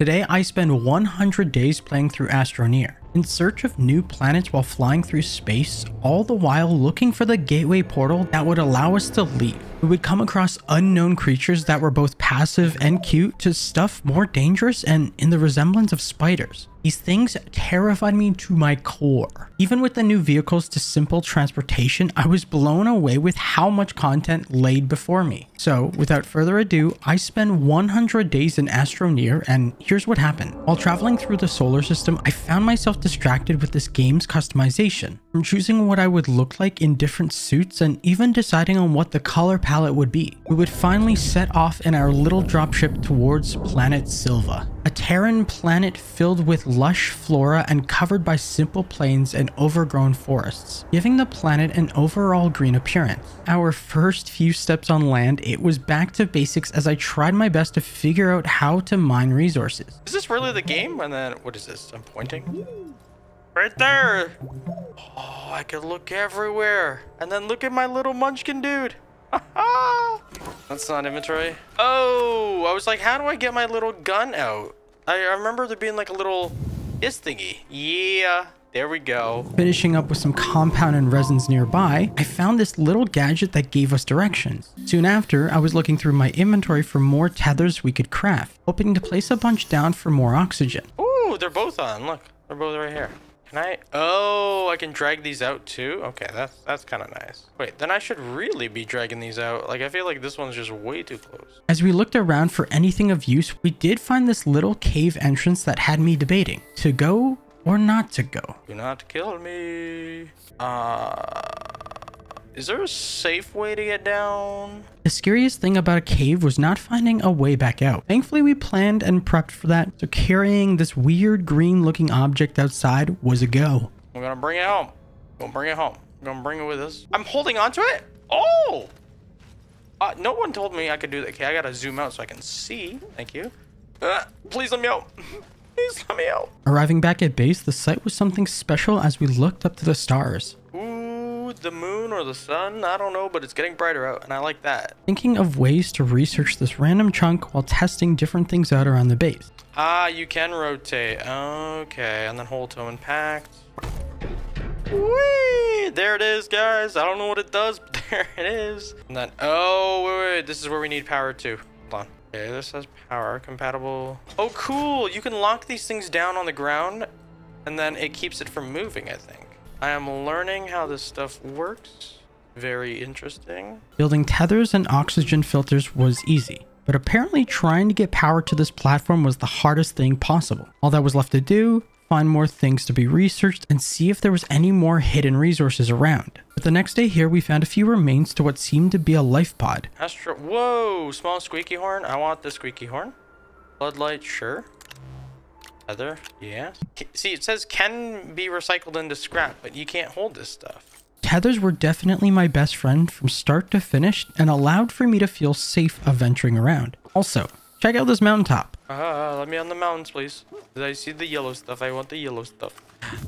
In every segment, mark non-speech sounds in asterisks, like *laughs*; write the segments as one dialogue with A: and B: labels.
A: Today, I spend 100 days playing through Astroneer, in search of new planets while flying through space, all the while looking for the gateway portal that would allow us to leave. We would come across unknown creatures that were both passive and cute to stuff more dangerous and in the resemblance of spiders. These things terrified me to my core. Even with the new vehicles to simple transportation, I was blown away with how much content laid before me. So, without further ado, I spent 100 days in Astroneer, and here's what happened. While traveling through the solar system, I found myself distracted with this game's customization. From choosing what I would look like in different suits and even deciding on what the color palette would be. We would finally set off in our little dropship towards planet Sylva, a Terran planet filled with lush flora and covered by simple plains and overgrown forests, giving the planet an overall green appearance. Our first few steps on land, it was back to basics as I tried my best to figure out how to mine resources.
B: Is this really the game? And then, what is this? I'm pointing. Right there. Oh, I can look everywhere. And then look at my little munchkin dude. *laughs* That's not inventory. Oh, I was like, how do I get my little gun out? I, I remember there being like a little this thingy. Yeah, there we go.
A: Finishing up with some compound and resins nearby, I found this little gadget that gave us directions. Soon after, I was looking through my inventory for more tethers we could craft, hoping to place a bunch down for more oxygen.
B: Ooh, they're both on. Look, they're both right here. Can I? Oh, I can drag these out too? Okay, that's that's kind of nice. Wait, then I should really be dragging these out. Like, I feel like this one's just way too close.
A: As we looked around for anything of use, we did find this little cave entrance that had me debating to go or not to go.
B: Do not kill me. Uh, is there a safe way to get down?
A: The scariest thing about a cave was not finding a way back out. Thankfully, we planned and prepped for that, so carrying this weird green looking object outside was a go.
B: We're gonna bring it home. We'll bring it home. We're gonna bring it with us. I'm holding onto it. Oh! Uh, no one told me I could do that. Okay, I gotta zoom out so I can see. Thank you. Uh, please let me out. *laughs* please let me out.
A: Arriving back at base, the sight was something special as we looked up to the stars.
B: The moon or the sun? I don't know, but it's getting brighter out, and I like that.
A: Thinking of ways to research this random chunk while testing different things out around the base.
B: Ah, you can rotate. Okay, and then hold to impact. Whee! There it is, guys. I don't know what it does, *laughs* but there it is. And then, oh, wait, wait, this is where we need power too. Hold on. Okay, this has power compatible. Oh, cool. You can lock these things down on the ground, and then it keeps it from moving, I think. I am learning how this stuff works. Very interesting.
A: Building tethers and oxygen filters was easy, but apparently trying to get power to this platform was the hardest thing possible. All that was left to do, find more things to be researched and see if there was any more hidden resources around. But the next day here we found a few remains to what seemed to be a life pod.
B: Astro, whoa, small squeaky horn. I want the squeaky horn. Floodlight, sure. Leather, yes. See, it says can be recycled into scrap, but you can't hold this stuff.
A: Tethers were definitely my best friend from start to finish and allowed for me to feel safe of venturing around. Also, check out this mountaintop.
B: Uh, let me on the mountains, please. I see the yellow stuff. I want the yellow stuff.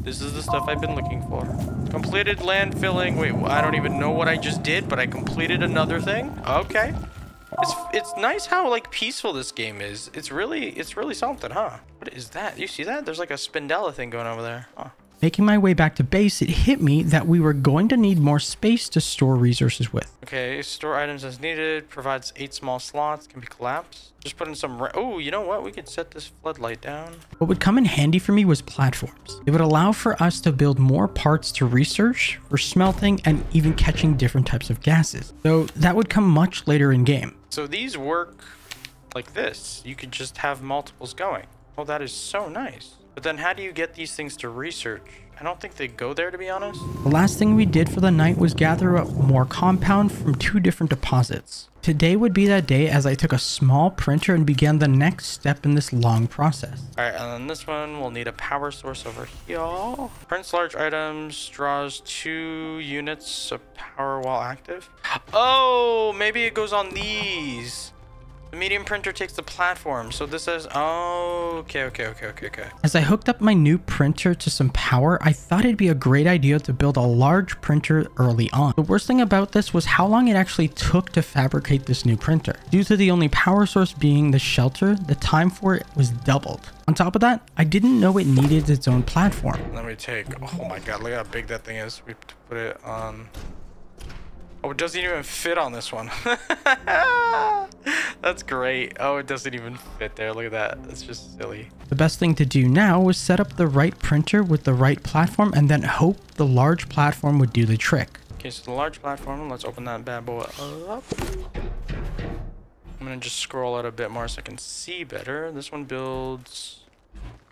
B: This is the stuff I've been looking for. Completed land filling. Wait, I don't even know what I just did, but I completed another thing. Okay. It's it's nice how like peaceful this game is. It's really it's really something, huh? What is that? You see that? There's like a spindella thing going over there. Huh.
A: Making my way back to base, it hit me that we were going to need more space to store resources with.
B: Okay, store items as needed. Provides eight small slots. Can be collapsed. Just put in some... Oh, you know what? We could set this floodlight down.
A: What would come in handy for me was platforms. It would allow for us to build more parts to research, for smelting, and even catching different types of gases. Though that would come much later in game.
B: So these work like this. You could just have multiples going. Oh, that is so nice. But then how do you get these things to research? I don't think they go there, to be honest.
A: The last thing we did for the night was gather up more compound from two different deposits. Today would be that day as I took a small printer and began the next step in this long process.
B: Alright, and then this one will need a power source over here. Prints large items, draws two units of power while active. Oh, maybe it goes on these. The medium printer takes the platform. So this is, oh, okay, okay, okay, okay, okay.
A: As I hooked up my new printer to some power, I thought it'd be a great idea to build a large printer early on. The worst thing about this was how long it actually took to fabricate this new printer. Due to the only power source being the shelter, the time for it was doubled. On top of that, I didn't know it needed its own platform.
B: Let me take, oh my god, look how big that thing is. We put it on Oh, it doesn't even fit on this one. *laughs* That's great. Oh, it doesn't even fit there. Look at that. That's just silly.
A: The best thing to do now was set up the right printer with the right platform and then hope the large platform would do the trick.
B: Okay, so the large platform, let's open that bad boy up. I'm gonna just scroll out a bit more so I can see better. This one builds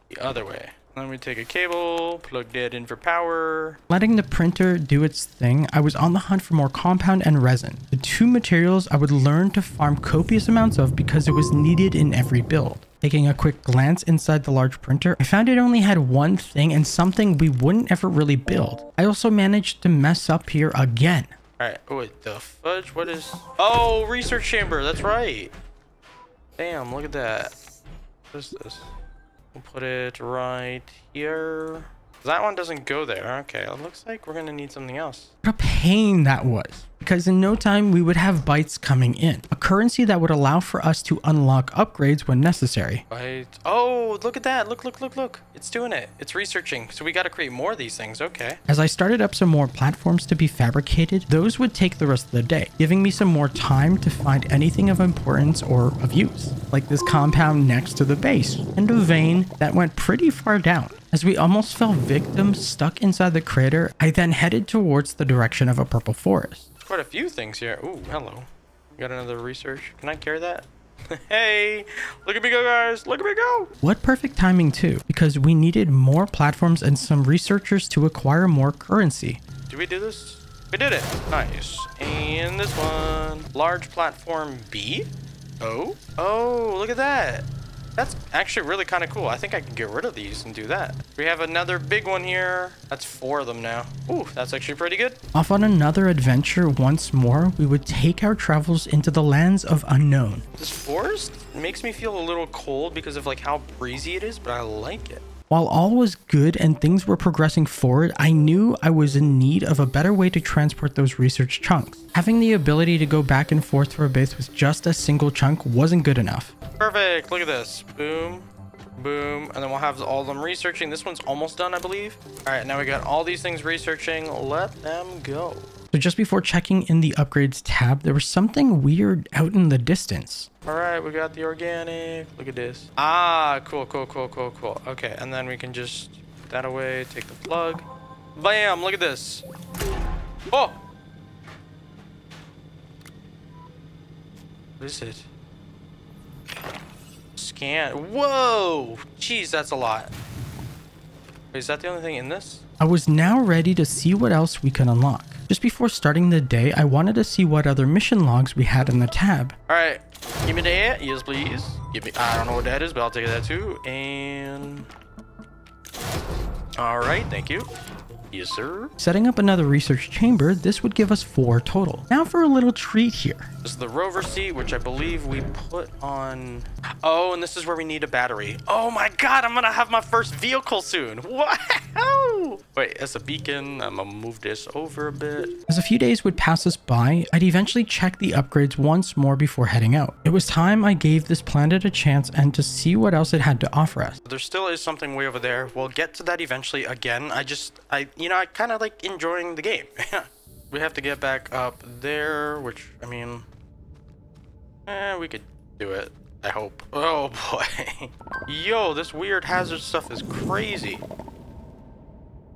B: the other way. Then we take a cable, plug that in for power.
A: Letting the printer do its thing, I was on the hunt for more compound and resin, the two materials I would learn to farm copious amounts of because it was needed in every build. Taking a quick glance inside the large printer, I found it only had one thing and something we wouldn't ever really build. I also managed to mess up here again.
B: Alright, wait, the fudge? What is... Oh, research chamber, that's right. Damn, look at that. What is this? We'll put it right here. That one doesn't go there. Okay, it looks like we're to need something else.
A: What a pain that was because in no time we would have bytes coming in, a currency that would allow for us to unlock upgrades when necessary.
B: Byte. Oh, look at that. Look, look, look, look. It's doing it. It's researching. So we got to create more of these things. Okay.
A: As I started up some more platforms to be fabricated, those would take the rest of the day, giving me some more time to find anything of importance or of use, like this compound next to the base, and a vein that went pretty far down. As we almost fell victim stuck inside the crater, I then headed towards the direction of a purple forest
B: quite a few things here. Ooh, hello. Got another research. Can I carry that? *laughs* hey, look at me go, guys. Look at me go.
A: What perfect timing, too, because we needed more platforms and some researchers to acquire more currency.
B: Did we do this? We did it. Nice. And this one. Large platform B? Oh? Oh, look at that. That's actually really kind of cool. I think I can get rid of these and do that. We have another big one here. That's four of them now. Ooh, that's actually pretty good.
A: Off on another adventure once more, we would take our travels into the lands of unknown.
B: This forest makes me feel a little cold because of like how breezy it is, but I like it.
A: While all was good and things were progressing forward, I knew I was in need of a better way to transport those research chunks. Having the ability to go back and forth for a base with just a single chunk wasn't good enough.
B: Perfect. Look at this. Boom. Boom. And then we'll have all of them researching. This one's almost done, I believe. All right, now we got all these things researching. Let them go.
A: So just before checking in the upgrades tab, there was something weird out in the distance.
B: All right, we got the organic. Look at this. Ah, cool, cool, cool, cool, cool. Okay, and then we can just put that away, take the plug. Bam, look at this. Oh! What is it? Scan. Whoa! Jeez, that's a lot. Wait, is that the only thing in this?
A: I was now ready to see what else we could unlock. Just before starting the day, I wanted to see what other mission logs we had in the tab.
B: Alright, give me the that. Yes, please. Give me, I don't know what that is, but I'll take that too. And... Alright, thank you. Yes, sir.
A: Setting up another research chamber, this would give us four total. Now for a little treat here.
B: This is the rover seat, which I believe we put on... Oh, and this is where we need a battery. Oh my god, I'm gonna have my first vehicle soon. *laughs* Wow! Wait, as a beacon, I'm gonna move this over a bit.
A: As a few days would pass us by, I'd eventually check the upgrades once more before heading out. It was time I gave this planet a chance and to see what else it had to offer us.
B: There still is something way over there. We'll get to that eventually again. I just, I, you know, I kind of like enjoying the game. *laughs* we have to get back up there, which, I mean, eh, we could do it. I hope. *laughs* Oh boy. *laughs* Yo, this weird hazard stuff is crazy.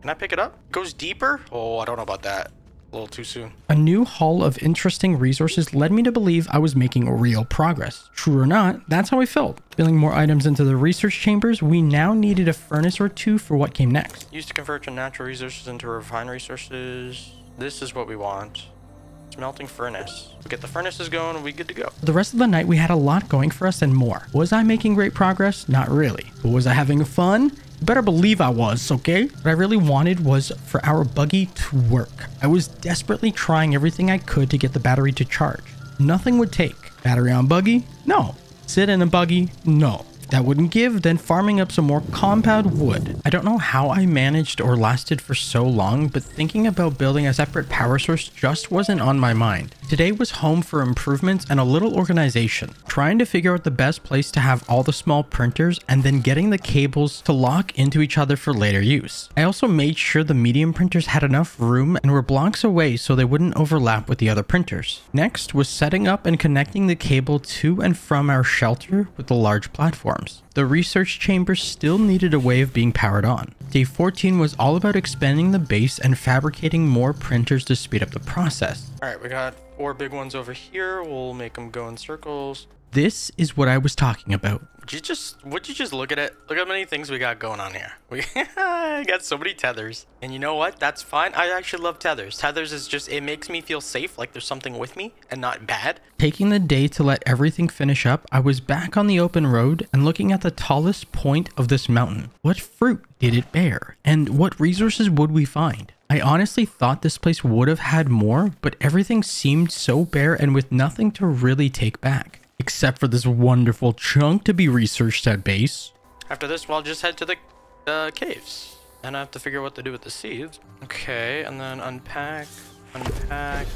B: Can I pick it up? Goes deeper? Oh, I don't know about that. A little too soon.
A: A new haul of interesting resources led me to believe I was making real progress. True or not, that's how I felt. Filling more items into the research chambers, we now needed a furnace or two for what came next.
B: Used to convert your natural resources into refined resources. This is what we want. Smelting furnace. We get the furnaces going, we good to go.
A: The rest of the night, we had a lot going for us and more. Was I making great progress? Not really. But was I having fun? Better believe I was, okay? What I really wanted was for our buggy to work. I was desperately trying everything I could to get the battery to charge. Nothing would take. Battery on buggy? No. Sit in a buggy? No that wouldn't give, then farming up some more compound wood. I don't know how I managed or lasted for so long, but thinking about building a separate power source just wasn't on my mind. Today was home for improvements and a little organization, trying to figure out the best place to have all the small printers and then getting the cables to lock into each other for later use. I also made sure the medium printers had enough room and were blocks away so they wouldn't overlap with the other printers. Next was setting up and connecting the cable to and from our shelter with the large platform The research chambers still needed a way of being powered on. Day 14 was all about expanding the base and fabricating more printers to speed up the process.
B: Alright, we got four big ones over here. We'll make them go in circles.
A: This is what I was talking about.
B: Would you just would you just look at it? Look how many things we got going on here. *laughs* We got so many tethers. And you know what? That's fine. I actually love tethers. Tethers is just it makes me feel safe, like there's something with me and not bad.
A: Taking the day to let everything finish up, I was back on the open road and looking at the tallest point of this mountain. What fruit did it bear? And what resources would we find? I honestly thought this place would have had more, but everything seemed so bare and with nothing to really take back except for this wonderful chunk to be researched at base.
B: After this, we'll just head to the uh, caves. And I have to figure out what to do with the seeds. Okay, and then unpack, unpack.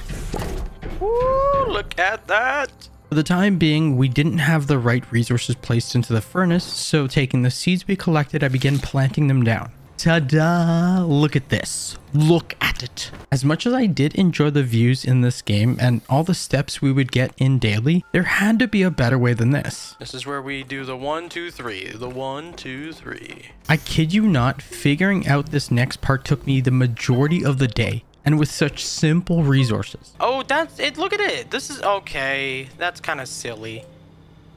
B: Woo, look at that!
A: For the time being, we didn't have the right resources placed into the furnace, so taking the seeds we collected, I began planting them down. Ta-da! Look at this. Look at it. As much as I did enjoy the views in this game and all the steps we would get in daily, there had to be a better way than this.
B: This is where we do the one, two, three. The one, two, three.
A: I kid you not, figuring out this next part took me the majority of the day and with such simple resources.
B: Oh, that's it. Look at it. This is okay. That's kind of silly.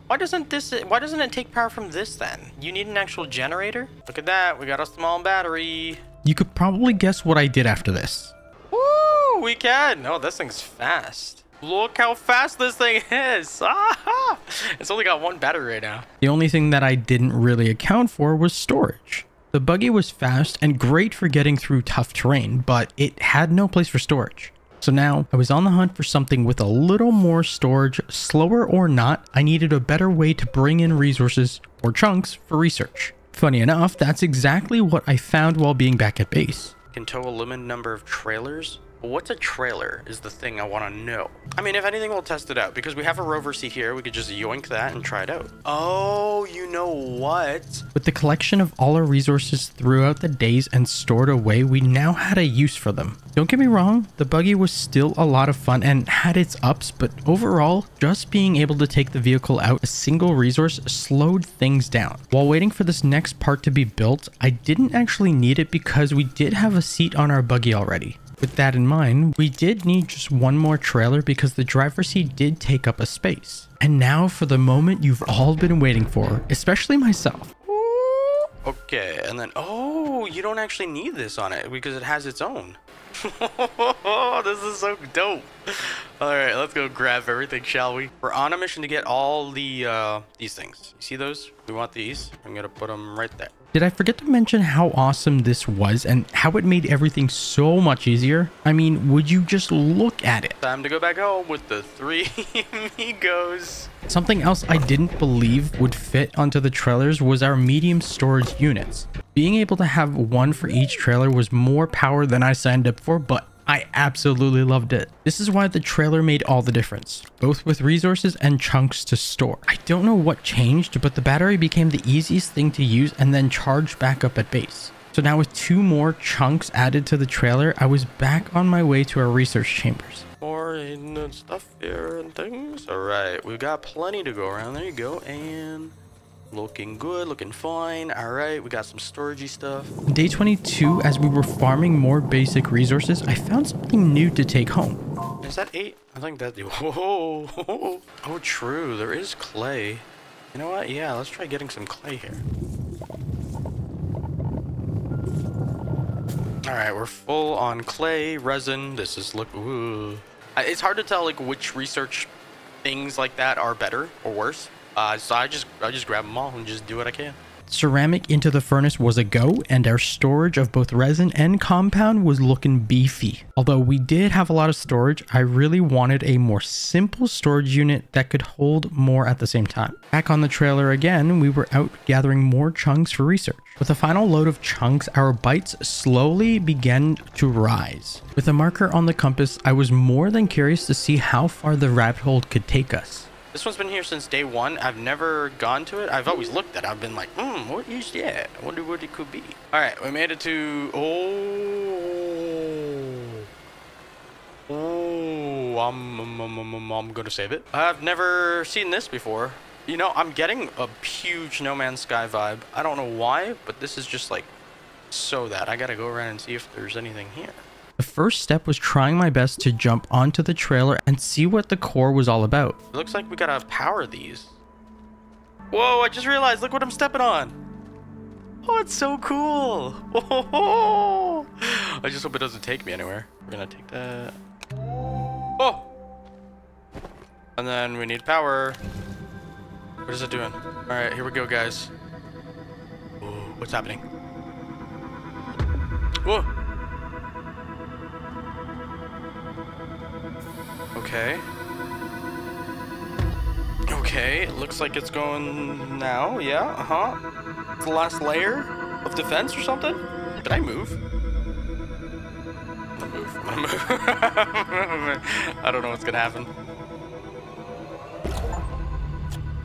B: Why doesn't this, why doesn't it take power from this then? You need an actual generator? Look at that, we got a small battery.
A: You could probably guess what I did after this.
B: Woo, we can. No, this thing's fast. Look how fast this thing *laughs* is. Ah, *laughs* it's only got one battery right now.
A: The only thing that I didn't really account for was storage. The buggy was fast and great for getting through tough terrain, but it had no place for storage. So now I was on the hunt for something with a little more storage, slower or not, I needed a better way to bring in resources or chunks for research. Funny enough, that's exactly what I found while being back at base.
B: Can tow a limited number of trailers What's a trailer is the thing I want to know. I mean, if anything, we'll test it out because we have a rover seat here. We could just yoink that and try it out. Oh, you know what?
A: With the collection of all our resources throughout the days and stored away, we now had a use for them. Don't get me wrong, the buggy was still a lot of fun and had its ups, but overall, just being able to take the vehicle out a single resource slowed things down. While waiting for this next part to be built, I didn't actually need it because we did have a seat on our buggy already. With that in mind, we did need just one more trailer because the driver's seat did take up a space. And now for the moment you've all been waiting for, especially myself.
B: Okay, and then, oh, you don't actually need this on it because it has its own. *laughs* this is so dope. All right, let's go grab everything, shall we? We're on a mission to get all the, uh, these things. You see those? We want these. I'm going to put them right there.
A: Did I forget to mention how awesome this was and how it made everything so much easier? I mean, would you just look at it?
B: Time to go back home with the three *laughs* amigos.
A: Something else I didn't believe would fit onto the trailers was our medium storage units. Being able to have one for each trailer was more power than I signed up for, but I absolutely loved it. This is why the trailer made all the difference, both with resources and chunks to store. I don't know what changed, but the battery became the easiest thing to use and then charge back up at base. So now with two more chunks added to the trailer, I was back on my way to our research chambers.
B: More stuff here and things. All right, we've got plenty to go around. There you go. And Looking good, looking fine. All right, we got some storagey stuff.
A: Day 22, as we were farming more basic resources, I found something new to take home.
B: Is that eight? I think that. *laughs* Whoa! Oh, true. There is clay. You know what? Yeah, let's try getting some clay here. All right, we're full on clay, resin. This is look. Ooh. It's hard to tell like which research things like that are better or worse. Uh, so I just I just grab them all and just do what I can.
A: Ceramic into the furnace was a go, and our storage of both resin and compound was looking beefy. Although we did have a lot of storage, I really wanted a more simple storage unit that could hold more at the same time. Back on the trailer again, we were out gathering more chunks for research. With a final load of chunks, our bytes slowly began to rise. With a marker on the compass, I was more than curious to see how far the rabbit hole could take us.
B: This one's been here since day one. I've never gone to it. I've always looked at it. I've been like, hmm, what is that? I wonder what it could be. All right, we made it to... Oh... Oh, I'm, I'm, I'm, I'm gonna save it. I've never seen this before. You know, I'm getting a huge No Man's Sky vibe. I don't know why, but this is just like so that. I gotta go around and see if there's anything here.
A: The first step was trying my best to jump onto the trailer and see what the core was all about.
B: It looks like we gotta power these. Whoa, I just realized, look what I'm stepping on. Oh, it's so cool. Oh, *laughs* I just hope it doesn't take me anywhere. We're gonna take that. Oh! And then we need power. What is it doing? All right, here we go, guys. Whoa, what's happening? Whoa! Okay. Okay, it looks like it's going now. Yeah, uh-huh. It's the last layer of defense or something? Did I move? I'm move. I'm move. *laughs* I don't know what's gonna happen.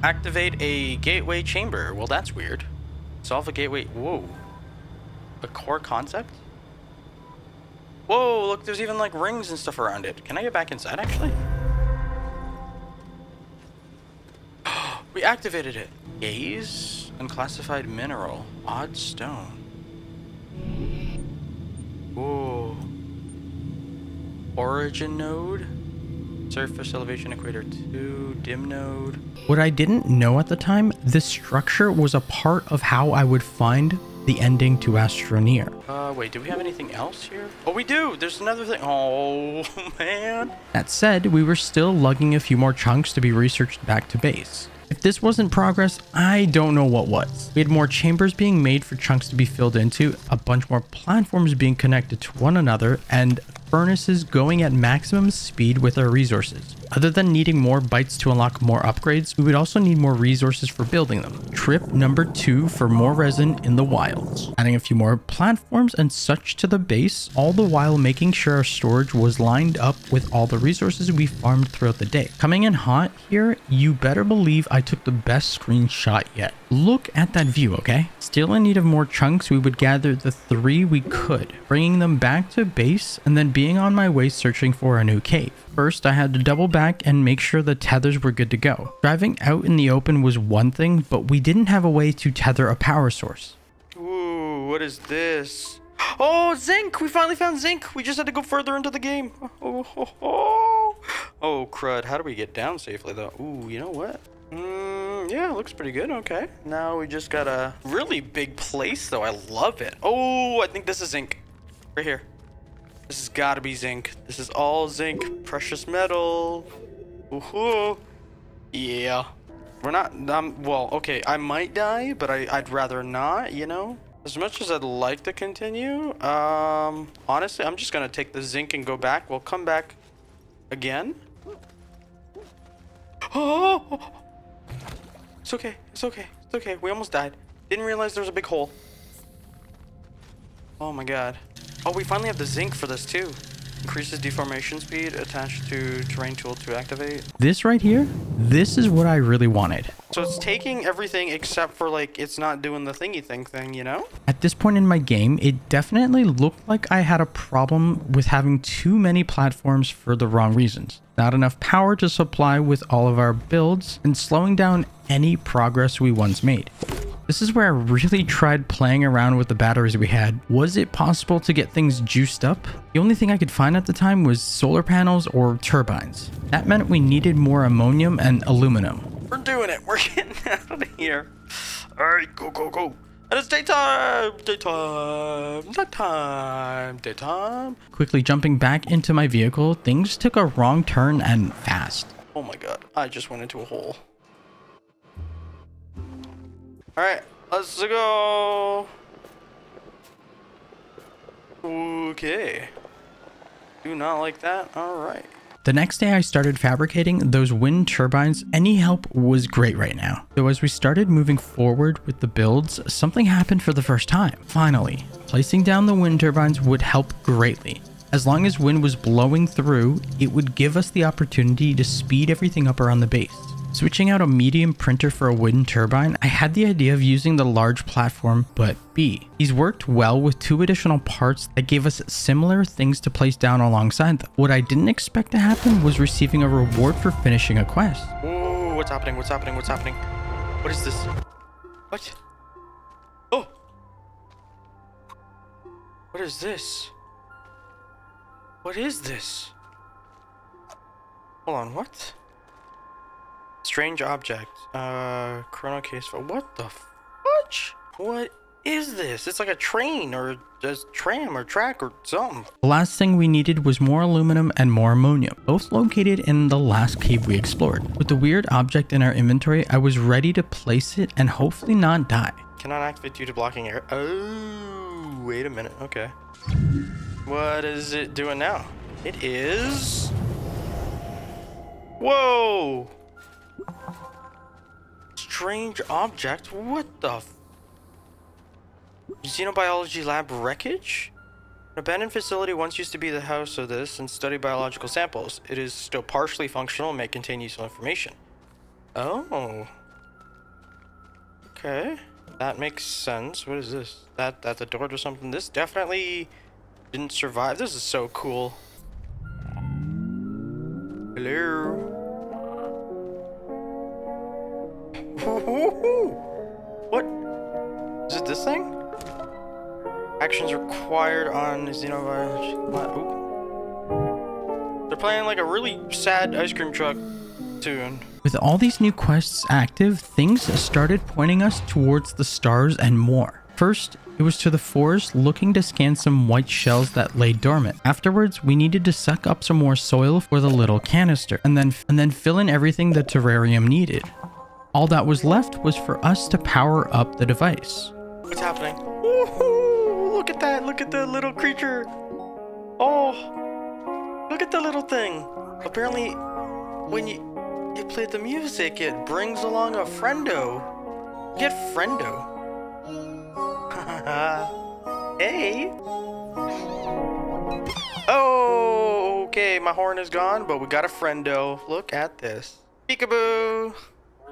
B: Activate a gateway chamber. Well, that's weird. Solve a gateway. Whoa. A core concept? Whoa, look, there's even like rings and stuff around it. Can I get back inside actually? *gasps* we activated it. Gaze, unclassified mineral, odd stone. Whoa. Origin node, surface elevation equator 2, dim node.
A: What I didn't know at the time, this structure was a part of how I would find the ending to Astroneer.
B: Uh, wait, do we have anything else here? Oh, we do! There's another thing. Oh, *laughs* man.
A: That said, we were still lugging a few more chunks to be researched back to base. If this wasn't progress, I don't know what was. We had more chambers being made for chunks to be filled into, a bunch more platforms being connected to one another, and furnaces going at maximum speed with our resources. Other than needing more bytes to unlock more upgrades, we would also need more resources for building them. Trip number two for more resin in the wilds. Adding a few more platforms and such to the base, all the while making sure our storage was lined up with all the resources we farmed throughout the day. Coming in hot here, you better believe I took the best screenshot yet. Look at that view, okay? Still in need of more chunks, we would gather the three we could, bringing them back to base and then being on my way searching for a new cave. First, I had to double back and make sure the tethers were good to go. Driving out in the open was one thing, but we didn't have a way to tether a power source.
B: Ooh, what is this? Oh, zinc! We finally found zinc! We just had to go further into the game. Oh, oh, oh. oh crud. How do we get down safely, though? Ooh, you know what? Mm, yeah, looks pretty good. Okay. Now we just got a really big place, though. I love it. Oh, I think this is zinc. Right here. This has got to be zinc. This is all zinc. Precious metal. Ooh, yeah. We're not, um, well, okay, I might die, but I, I'd rather not, you know? As much as I'd like to continue, um, honestly, I'm just gonna take the zinc and go back. We'll come back again. *gasps* Oh! It's okay, it's okay, it's okay. We almost died. Didn't realize there was a big hole. Oh my god. Oh, we finally have the zinc for this too. Increases deformation speed attached to terrain tool to activate.
A: This right here, this is what I really wanted.
B: So it's taking everything except for like it's not doing the thingy thing thing, you know?
A: At this point in my game, it definitely looked like I had a problem with having too many platforms for the wrong reasons. Not enough power to supply with all of our builds and slowing down any progress we once made. This is where I really tried playing around with the batteries we had. Was it possible to get things juiced up? The only thing I could find at the time was solar panels or turbines. That meant we needed more ammonium and aluminum.
B: We're doing it. We're *laughs* getting out of here. All right, go, go, go. And it's daytime, daytime, nighttime, daytime.
A: Quickly jumping back into my vehicle, things took a wrong turn and fast.
B: Oh my god, I just went into a hole. Alright, Let's go. Okay. Do not like that? Alright.
A: The next day I started fabricating those wind turbines. Any help was great right now. So as we started moving forward with the builds, something happened for the first time. Finally, placing down the wind turbines would help greatly. As long as wind was blowing through, it would give us the opportunity to speed everything up around the base. Switching out a medium printer for a wind turbine, I had the idea of using the large platform, but B. These worked well with two additional parts that gave us similar things to place down alongside them. What I didn't expect to happen was receiving a reward for finishing a quest.
B: Ooh, what's happening? What's happening? What's happening? What is this? What? Oh! What is this? What is this? Hold on, what? Strange object. Uh, chrono case for what the fudge? What is this? It's like a train or a tram or track or something.
A: The last thing we needed was more aluminum and more ammonium, both located in the last cave we explored. With the weird object in our inventory, I was ready to place it and hopefully not die.
B: Cannot activate due to blocking air. Oh, wait a minute. Okay. What is it doing now? It is... Whoa! Strange object? What the Xenobiology lab wreckage? An abandoned facility once used to be the house of this and study biological samples. It is still partially functional and may contain useful information. Oh. Okay. That makes sense. What is this? That that's a door to something? This definitely didn't survive. This is so cool. Hello. What? Is it this thing? Actions required on Xenovirus. They're playing like a really sad ice cream truck tune.
A: With all these new quests active, things started pointing us towards the stars and more. First, it was to the forest looking to scan some white shells that lay dormant. Afterwards, we needed to suck up some more soil for the little canister and then and then fill in everything the terrarium needed. All that was left was for us to power up the device.
B: What's happening? Ooh, look at that. Look at the little creature. Oh, look at the little thing. Apparently, when you, you play the music, it brings along a friendo. Get friendo. *laughs* hey. Oh, okay. My horn is gone, but we got a friendo. Look at this. Peekaboo.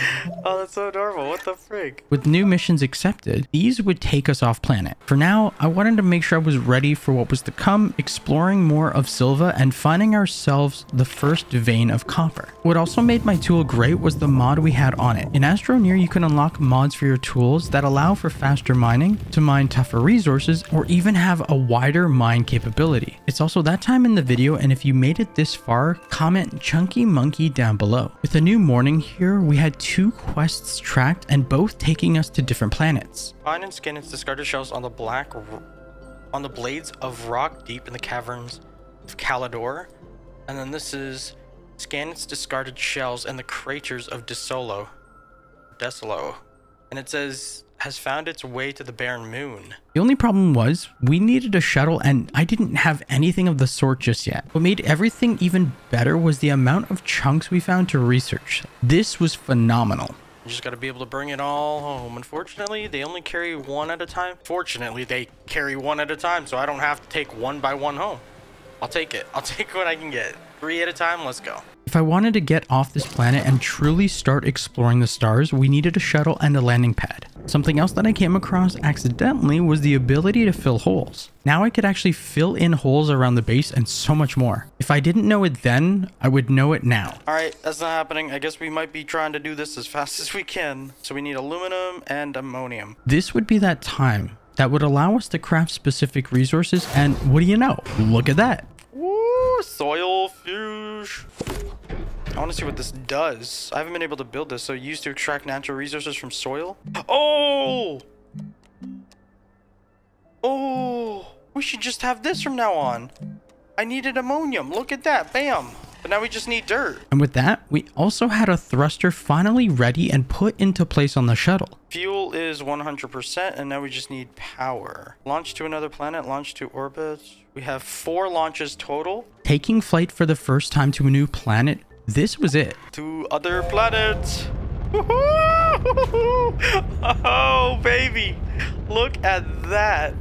B: *laughs* oh, that's so adorable. What the frig?
A: With new missions accepted, these would take us off planet. For now, I wanted to make sure I was ready for what was to come, exploring more of Sylva and finding ourselves the first vein of copper. What also made my tool great was the mod we had on it. In Astroneer, you can unlock mods for your tools that allow for faster mining, to mine tougher resources, or even have a wider mine capability. It's also that time in the video, and if you made it this far, comment Chunky Monkey down below. With a new morning here, we had two quests tracked and both taking us to different planets.
B: Find and skin its discarded shells on the black on the blades of rock deep in the caverns of Calidor. And then this is scan its discarded shells in the craters of Desolo. Desolo. And it says has found its way to the barren moon.
A: The only problem was we needed a shuttle and I didn't have anything of the sort just yet. What made everything even better was the amount of chunks we found to research. This was phenomenal.
B: You just got to be able to bring it all home. Unfortunately, they only carry one at a time. Fortunately, they carry one at a time, so I don't have to take one by one home. I'll take it. I'll *laughs* take what I can get. Three at a time, let's go.
A: If I wanted to get off this planet and truly start exploring the stars, we needed a shuttle and a landing pad. Something else that I came across accidentally was the ability to fill holes. Now I could actually fill in holes around the base and so much more. If I didn't know it then, I would know it now.
B: Alright, that's not happening. I guess we might be trying to do this as fast as we can. So we need aluminum and ammonium.
A: This would be that time that would allow us to craft specific resources and what do you know? Look at that.
B: Woo, soil fuge. I want to see what this does. I haven't been able to build this, so used to extract natural resources from soil. Oh! Oh! We should just have this from now on. I needed ammonium. Look at that. Bam. But now we just need dirt.
A: And with that, we also had a thruster finally ready and put into place on the shuttle.
B: Fuel is 100%, and now we just need power. Launch to another planet, launch to orbit. We have four launches total.
A: Taking flight for the first time to a new planet, this was it.
B: To other planets. *laughs* Oh, baby. Look at that.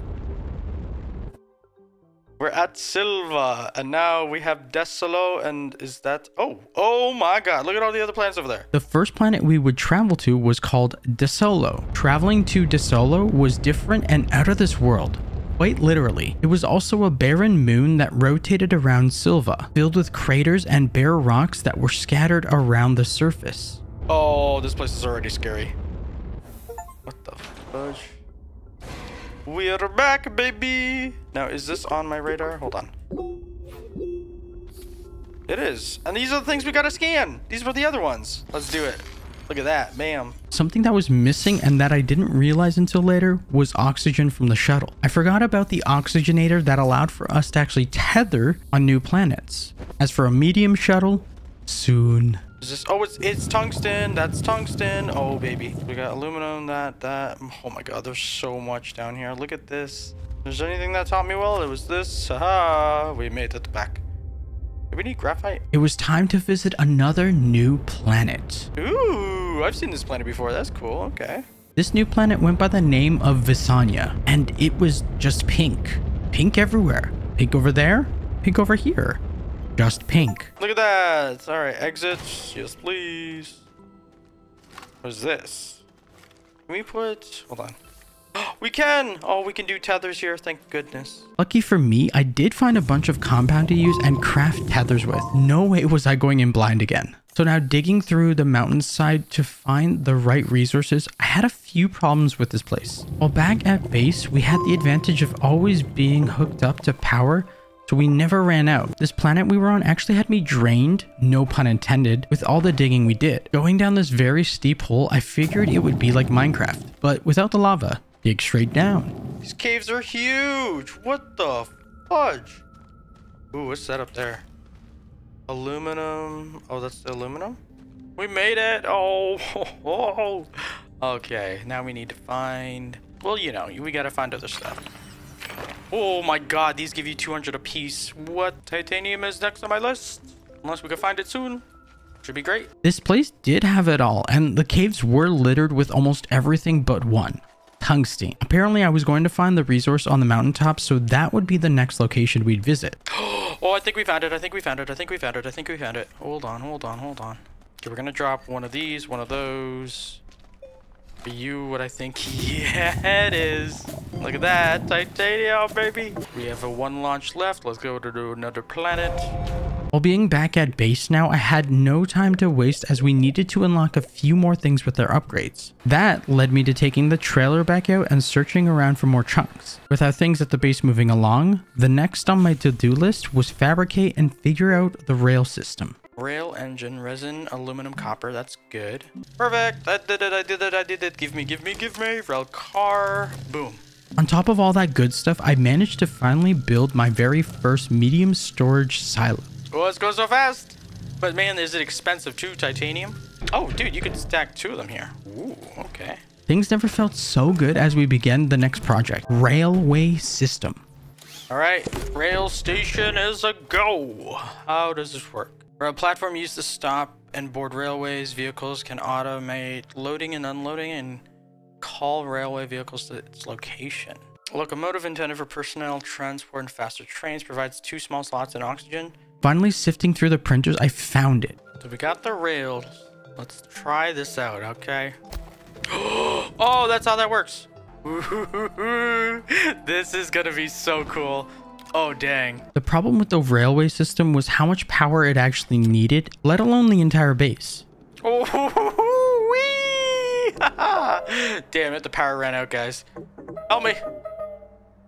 B: We're at Sylva, and now we have Desolo, and is that... Oh, oh my god, look at all the other planets over there.
A: The first planet we would travel to was called Desolo. Traveling to Desolo was different and out of this world. Quite literally. It was also a barren moon that rotated around Sylva, filled with craters and bare rocks that were scattered around the surface.
B: Oh, this place is already scary. What the fudge? We're back, baby! Now, is this on my radar? Hold on. It is. And these are the things we gotta scan. These were the other ones. Let's do it. Look at that. Bam.
A: Something that was missing and that I didn't realize until later was oxygen from the shuttle. I forgot about the oxygenator that allowed for us to actually tether on new planets. As for a medium shuttle, soon.
B: Is this? Oh, it's it's tungsten. That's tungsten. Oh, baby. We got aluminum. That that. Oh my God. There's so much down here. Look at this. If there's anything that taught me well, it was this. Haha. We made it back. Do we need graphite?
A: It was time to visit another new planet.
B: Ooh, I've seen this planet before. That's cool. Okay.
A: This new planet went by the name of Vesania, and it was just pink. Pink everywhere. Pink over there, pink over here. Just pink.
B: Look at that. All right, exit. Yes, please. What is this? Can we put... Hold on. *gasps* We can! Oh, we can do tethers here. Thank goodness.
A: Lucky for me, I did find a bunch of compound to use and craft tethers with. No way was I going in blind again. So now digging through the mountainside to find the right resources, I had a few problems with this place. While back at base, we had the advantage of always being hooked up to power, so we never ran out. This planet we were on actually had me drained, no pun intended, with all the digging we did. Going down this very steep hole, I figured it would be like Minecraft, but without the lava. Dig straight down.
B: These caves are huge. What the fudge? Ooh, what's that up there? Aluminum. Oh, that's the aluminum? We made it. Oh, oh, *laughs* okay. Now we need to find... Well, you know, we gotta find other stuff. Oh my god, these give you 200 a piece. What? Titanium is next on my list. Unless we can find it soon. Should be great.
A: This place did have it all, and the caves were littered with almost everything but one. Tungsten. Apparently, I was going to find the resource on the mountaintop, so that would be the next location we'd visit. *gasps*
B: oh, I think we found it. I think we found it. I think we found it. I think we found it. Hold on, hold on, hold on. Okay, we're gonna drop one of these, one of those. For you, what I think. *laughs* Yeah, it is. Look at that. Titanium, baby. We have a one launch left. Let's go to another planet.
A: While being back at base now, I had no time to waste as we needed to unlock a few more things with their upgrades. That led me to taking the trailer back out and searching around for more chunks. With our things at the base moving along, the next on my to-do list was fabricate and figure out the rail system.
B: Rail engine, resin, aluminum, copper. That's good. Perfect. I did it. I did it. I did it. Give me, give me, give me. Rail car. Boom.
A: On top of all that good stuff, I managed to finally build my very first medium storage silo.
B: Oh, let's go so fast. But man, is it expensive too, titanium? Oh, dude, you can stack two of them here. Ooh, okay.
A: Things never felt so good as we began the next project, Railway System.
B: All right, rail station is a go. How does this work? Rail platform used to stop and board railways. Vehicles can automate loading and unloading and call railway vehicles to its location. A locomotive intended for personnel transport and faster trains provides two small slots and oxygen.
A: Finally sifting through the printers, I found it.
B: So we got the rails. Let's try this out, okay? *gasps* oh, that's how that works. *laughs* this is gonna be so cool. Oh, dang.
A: The problem with the railway system was how much power it actually needed, let alone the entire base.
B: Oh, wee! *laughs* Damn it, the power ran out, guys. Help me.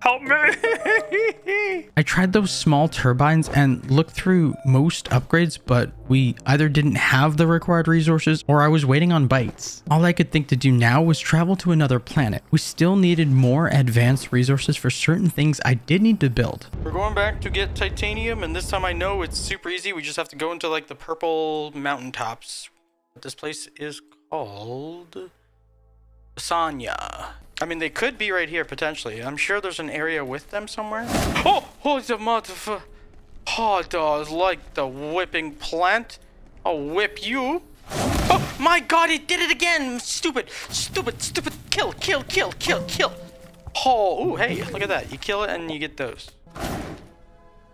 B: Help me! *laughs*
A: I tried those small turbines and looked through most upgrades, but we either didn't have the required resources or I was waiting on bytes. All I could think to do now was travel to another planet. We still needed more advanced resources for certain things I did need to build.
B: We're going back to get titanium, and this time I know it's super easy. We just have to go into like the purple mountaintops. This place is called Sanya. I mean, they could be right here potentially. I'm sure there's an area with them somewhere. Oh, oh, the motherfucker. Oh, does like the whipping plant. I'll whip you. Oh my god, it did it again! Stupid, stupid, stupid. Kill, kill, kill, kill, kill. Oh, ooh, hey, look at that. You kill it and you get those.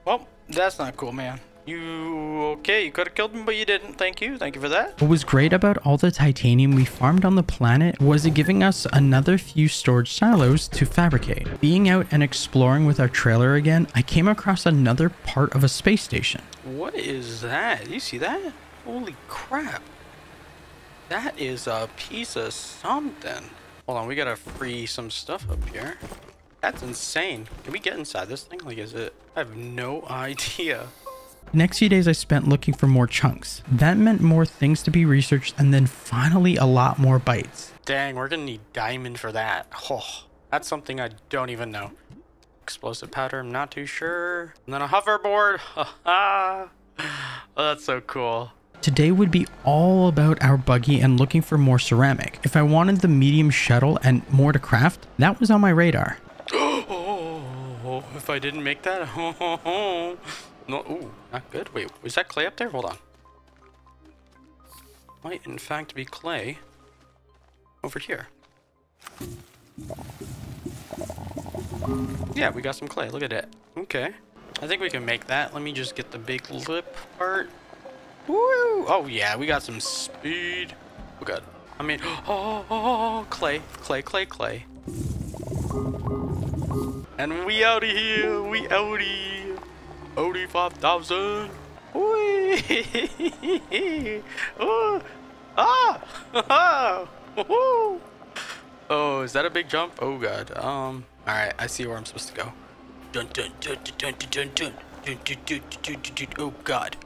B: Well, that's not cool, man. You okay? You could have killed him, but you didn't. Thank you. Thank you for that.
A: What was great about all the titanium we farmed on the planet was it giving us another few storage silos to fabricate. Being out and exploring with our trailer again, I came across another part of a space station.
B: What is that? You see that? Holy crap. That is a piece of something. Hold on, we gotta free some stuff up here. That's insane. Can we get inside this thing? Like, is it? I have no *laughs* idea.
A: Next few days I spent looking for more chunks. That meant more things to be researched and then finally a lot more bytes.
B: Dang, we're gonna need diamond for that. Oh, that's something I don't even know. Explosive powder, I'm not too sure. And then a hoverboard. *laughs* Oh, ah. oh, that's so cool.
A: Today would be all about our buggy and looking for more ceramic. If I wanted the medium shuttle and more to craft, that was on my radar. *gasps*
B: oh, if I didn't make that, *laughs* oh, oh, no, ooh, not good. Wait, was that clay up there? Hold on. Might in fact be clay over here. Yeah, we got some clay. Look at it. Okay. I think we can make that. Let me just get the big lip part. Woo! Oh, yeah, we got some speed. Oh, God. I mean, oh, *gasps* oh, oh, clay, clay, clay, clay. And we out of here. We outie. 45,000. oh, ah, oh, is that a big jump? Oh god. Um. All right, I see where I'm supposed to go. Dun dun dun dun dun dun dun dun dun dun dun dun dun. Oh god.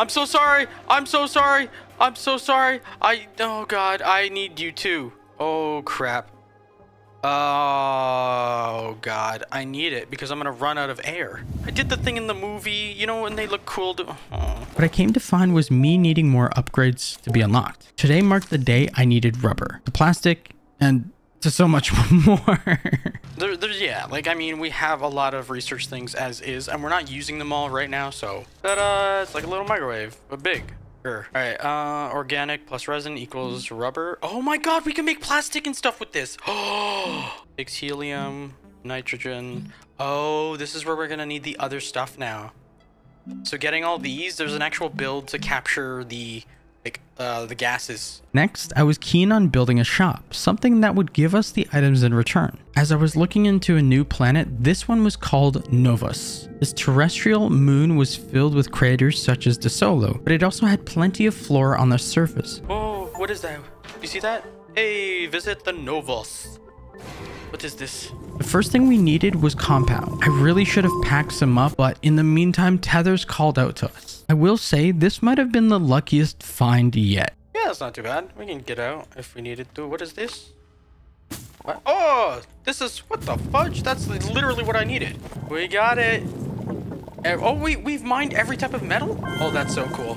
B: I'm so sorry. I'm so sorry. I'm so sorry. I, oh God, I need you too. Oh crap. Oh God, I need it because I'm gonna run out of air. I did the thing in the movie, you know, when they look cool. To,
A: oh. What I came to find was me needing more upgrades to be unlocked. Today marked the day I needed rubber, the plastic, and to so much *laughs* more.
B: there, there's yeah, like I mean, we have a lot of research things as is, and we're not using them all right now. So that uh, it's like a little microwave, but big. Sure. All right. Uh, organic plus resin equals rubber. Oh my God, we can make plastic and stuff with this. *gasps* Oh, Mix helium, nitrogen. Oh, this is where we're gonna need the other stuff now. So getting all these, there's an actual build to capture the like uh, the gases.
A: Next, I was keen on building a shop, something that would give us the items in return. As I was looking into a new planet, this one was called Novus. This terrestrial moon was filled with craters such as Desolo, but it also had plenty of flora on the surface.
B: Oh, what is that? You see that? Hey, visit the Novus. What is this?
A: The first thing we needed was compound. I really should have packed some up, but in the meantime, Tethers called out to us. I will say this might have been the luckiest find yet.
B: Yeah, that's not too bad. We can get out if we needed to. What is this? What? Oh, this is, what the fudge? That's literally what I needed. We got it. Eh, oh, wait, we've mined every type of metal? Oh, that's so cool.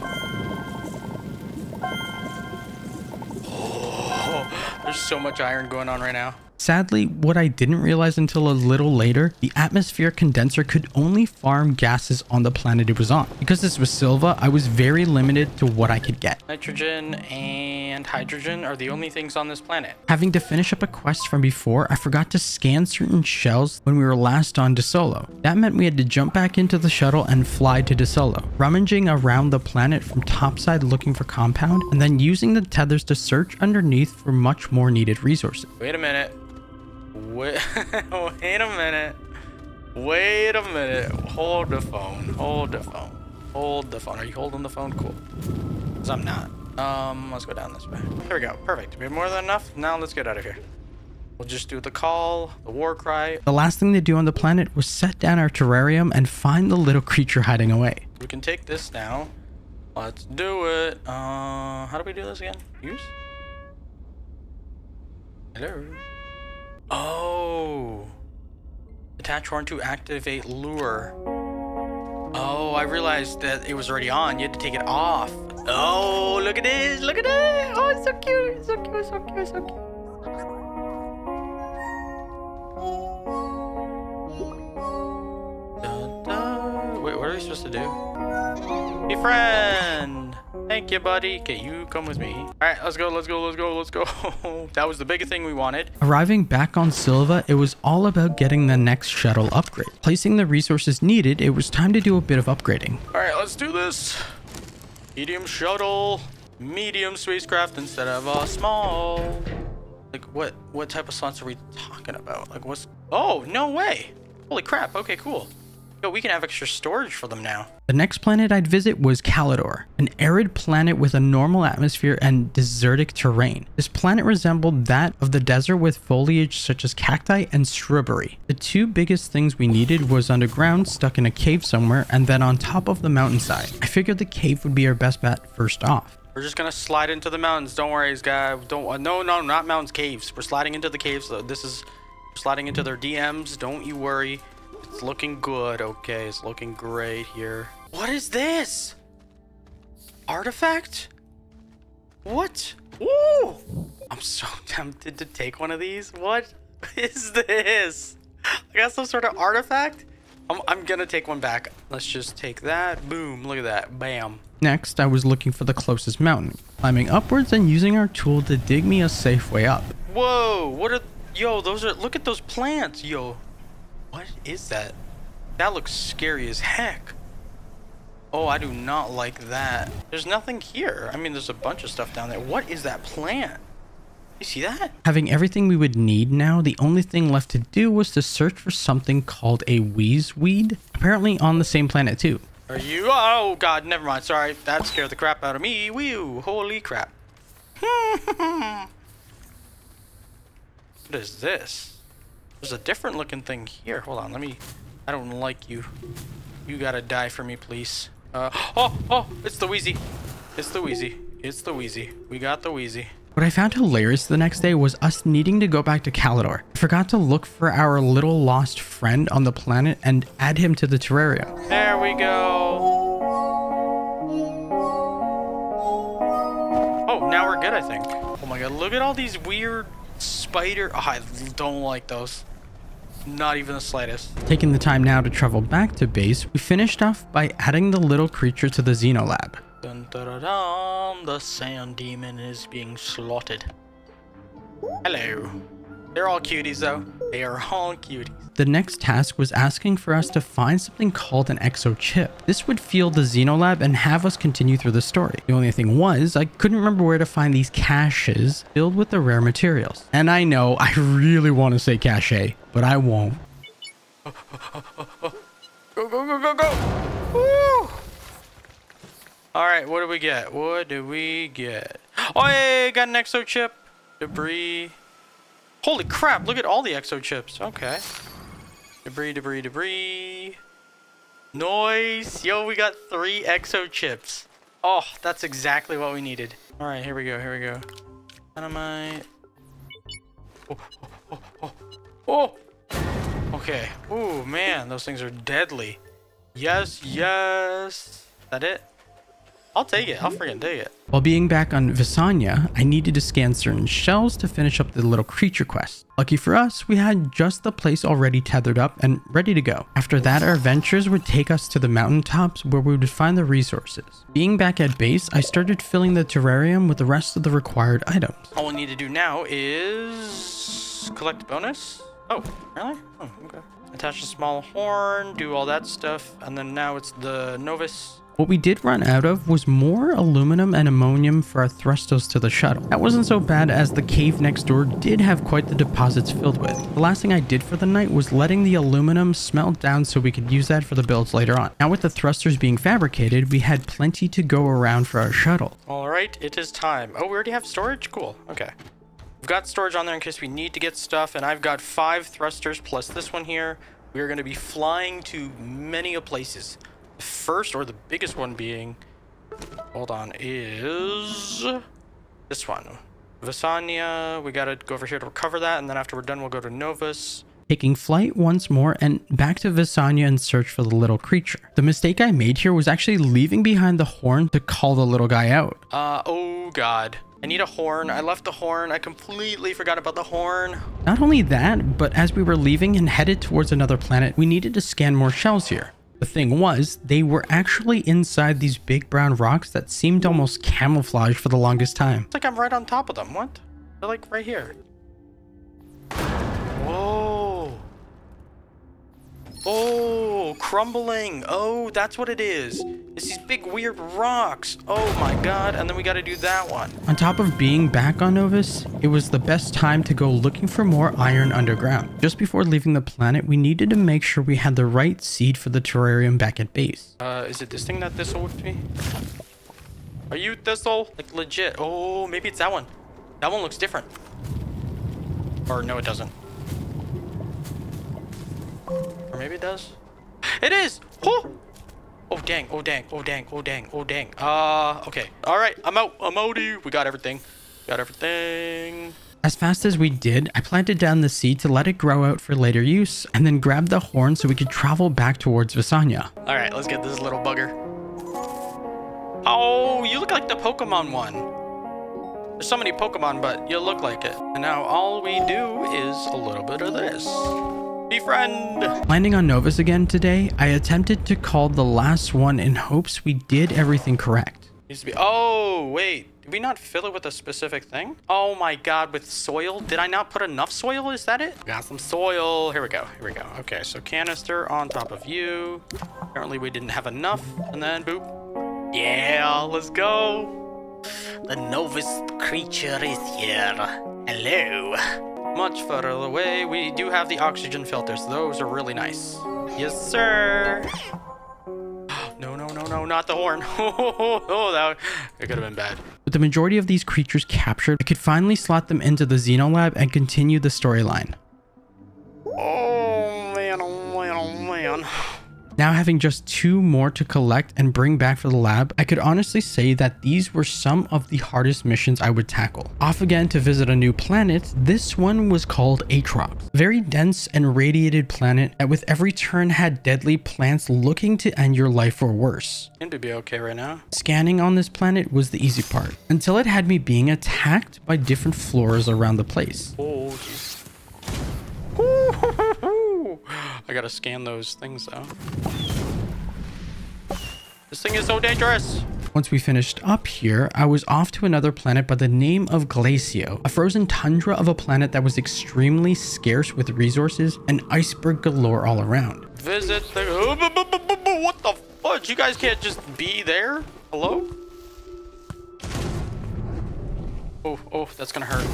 B: Oh, there's so much iron going on right now.
A: Sadly, what I didn't realize until a little later, the atmosphere condenser could only farm gases on the planet it was on. Because this was Sylva, I was very limited to what I could get.
B: Nitrogen and hydrogen are the only things on this planet.
A: Having to finish up a quest from before, I forgot to scan certain shells when we were last on Desolo. That meant we had to jump back into the shuttle and fly to Desolo, rummaging around the planet from topside looking for compound, and then using the tethers to search underneath for much more needed resources.
B: Wait a minute. Wait, *laughs* wait a minute. Wait a minute. Hold the phone. Hold the phone. Hold the phone. Are you holding the phone? Cool. Because I'm not. Um, let's go down this way. There we go. Perfect. We have more than enough. Now let's get out of here. We'll just do the call, the war cry.
A: The last thing to do on the planet was set down our terrarium and find the little creature hiding away.
B: We can take this now. Let's do it. Uh, how do we do this again? Use? Hello? Oh. Attach horn to activate lure. Oh, I realized that it was already on. You had to take it off. Oh, look at this. Look at it. Oh, it's so cute. So cute, so cute, so cute. Wait, what are we supposed to do? Be friend. Thank you, buddy. Okay, you come with me. All right, let's go, let's go, let's go, let's go. *laughs* that was the biggest thing we wanted.
A: Arriving back on Sylva, it was all about getting the next shuttle upgrade. Placing the resources needed, it was time to do a bit of upgrading.
B: All right, let's do this. Medium shuttle, medium spacecraft instead of a small. Like what? What type of slots are we talking about? Like what's? Oh no way! Holy crap! Okay, cool. Yo, we can have extra storage for them now.
A: The next planet I'd visit was Calidor, an arid planet with a normal atmosphere and desertic terrain. This planet resembled that of the desert with foliage such as cacti and shrubbery. The two biggest things we needed was underground, stuck in a cave somewhere, and then on top of the mountainside. I figured the cave would be our best bet first off.
B: We're just gonna slide into the mountains. Don't worry, guys. Don't. Uh, no, no, not mountains. Caves. We're sliding into the caves. This is sliding into their DMs. Don't you worry. It's looking good. Okay, it's looking great here. What is this? Artifact? What? Woo! I'm so *laughs* tempted to take one of these. What *laughs* is this? I got some sort of artifact? I'm, I'm gonna take one back. Let's just take that. Boom. Look at that. Bam.
A: Next, I was looking for the closest mountain, climbing upwards and using our tool to dig me a safe way up.
B: Whoa, what are yo, those are look at those plants, yo. What is that? That looks scary as heck. Oh, I do not like that. There's nothing here. I mean, there's a bunch of stuff down there. What is that plant? You see that?
A: Having everything we would need now, the only thing left to do was to search for something called a wheeze weed, apparently on the same planet too.
B: Are you? Oh god, never mind. Sorry, that scared the crap out of me. Whew, holy crap. *laughs* what is this? There's a different looking thing here. Hold on, let me... I don't like you. You gotta die for me, please. Uh, *gasps* oh, oh, it's the Wheezy. It's the Wheezy. It's the Wheezy. We got the Wheezy.
A: What I found hilarious the next day was us needing to go back to Calidor. I forgot to look for our little lost friend on the planet and add him to the terrarium.
B: There we go. Oh, now we're good, I think. Oh my god, look at all these weird spider... Oh, I don't like those. Not even the slightest.
A: Taking the time now to travel back to base, we finished off by adding the little creature to the Xenolab.
B: Dun, dun, dun, the sand demon is being slaughtered. Hello. They're all cuties though. They are all cuties.
A: The next task was asking for us to find something called an exo chip. This would fuel the Xenolab and have us continue through the story. The only thing was, I couldn't remember where to find these caches filled with the rare materials. And I know, I really want to say cache, but I won't. *laughs*
B: Go, go, go, go, go! Woo! Alright, what do we get? What do we get? Oh, hey, got an exo chip. Debris. Holy crap, look at all the exo chips. Okay. Debris, debris, debris. Noise. Yo, we got three exo chips. Oh, that's exactly what we needed. Alright, here we go, here we go. Dynamite. Oh, oh, oh, oh, oh. oh. Okay. Ooh, man, those things are deadly. Yes, yes. Is that it? I'll take it. I'll freaking take it.
A: While being back on Vesania, I needed to scan certain shells to finish up the little creature quest. Lucky for us, we had just the place already tethered up and ready to go. After that, our adventures would take us to the mountaintops where we would find the resources. Being back at base, I started filling the terrarium with the rest of the required items.
B: All we need to do now is collect bonus. Oh, really? Oh, okay. Attach a small horn, do all that stuff, and then now it's the novice
A: What we did run out of was more aluminum and ammonium for our thrusters to the shuttle. That wasn't so bad as the cave next door did have quite the deposits filled with. The last thing I did for the night was letting the aluminum smelt down so we could use that for the builds later on. Now with the thrusters being fabricated, we had plenty to go around for our shuttle.
B: All right, it is time. Oh, we already have storage? Cool. Okay. We've got storage on there in case we need to get stuff, and I've got five thrusters plus this one here. We are going to be flying to many places. First, or the biggest one being, hold on, is this one. Vesania, we got to go over here to recover that, and then after we're done, we'll go to Novus
A: taking flight once more and back to Vesania in search for the little creature. The mistake I made here was actually leaving behind the horn to call the little guy out.
B: Uh, oh god. I need a horn. I left the horn. I completely forgot about the horn.
A: Not only that, but as we were leaving and headed towards another planet, we needed to scan more shells here. The thing was, they were actually inside these big brown rocks that seemed almost camouflaged for the longest time.
B: It's like I'm right on top of them. What? They're like right here. Whoa. Oh, crumbling. Oh, that's what it is. It's these big weird rocks. Oh my god. And then we got to do that one.
A: On top of being back on Novus, it was the best time to go looking for more iron underground. Just before leaving the planet, we needed to make sure we had the right seed for the terrarium back at base.
B: Uh, is it this thing that thistle would be? Are you thistle? Like legit. Oh, maybe it's that one. That one looks different. Or no, it doesn't. Or maybe it does. It is! Oh! Oh dang, oh dang, oh dang, oh dang, oh dang. Uh, okay. Alright, I'm out. I'm outie. We got everything. Got everything.
A: As fast as we did, I planted down the seed to let it grow out for later use, and then grabbed the horn so we could travel back towards Vesania.
B: Alright, let's get this little bugger. Oh, you look like the Pokemon one. There's so many Pokemon, but you look like it. And now all we do is a little bit of this. Befriend!
A: Landing on Novus again today, I attempted to call the last one in hopes we did everything correct.
B: Needs to be. Oh, wait. Did we not fill it with a specific thing? Oh my god, with soil? Did I not put enough soil? Is that it? Got some soil. Here we go. Here we go. Okay, so canister on top of you. Apparently we didn't have enough. And then boop. Yeah, let's go. The Novus creature is here. Hello. Much further away, we do have the oxygen filters. Those are really nice. Yes, sir. *gasps* No, no, no, no, not the horn. *laughs* oh, that, that could have been bad.
A: With the majority of these creatures captured, I could finally slot them into the Xenolab and continue the storyline.
B: Oh, man, oh, man, oh, man.
A: Now having just two more to collect and bring back for the lab, I could honestly say that these were some of the hardest missions I would tackle. Off again to visit a new planet, this one was called Atrox. Very dense and radiated planet that with every turn had deadly plants looking to end your life or worse.
B: Seem to be okay right now.
A: Scanning on this planet was the easy part, until it had me being attacked by different floras around the place.
B: Oh, *laughs* I gotta scan those things though. This thing is so dangerous.
A: Once we finished up here, I was off to another planet by the name of Glacio, a frozen tundra of a planet that was extremely scarce with resources and iceberg galore all around.
B: Visit the... What the fudge? You guys can't just be there? Hello? Oh, oh, that's gonna hurt.